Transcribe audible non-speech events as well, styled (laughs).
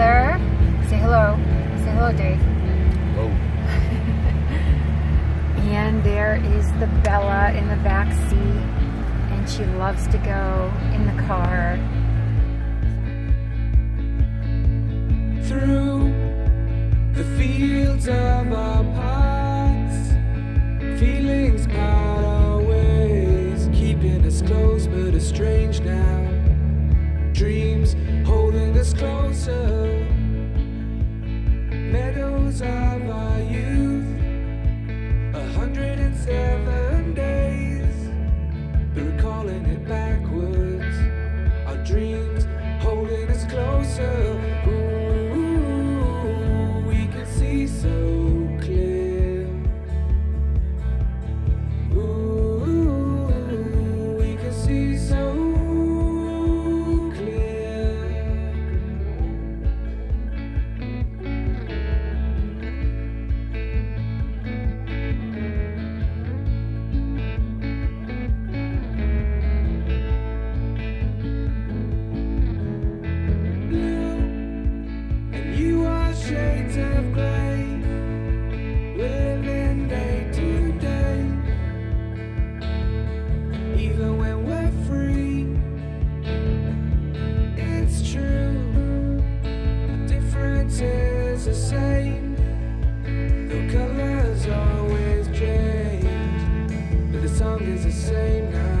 father. Say hello. Say hello, Dave. Oh. (laughs) and there is the Bella in the back seat, and she loves to go in the car. Through closer. Meadows of our youth. the same now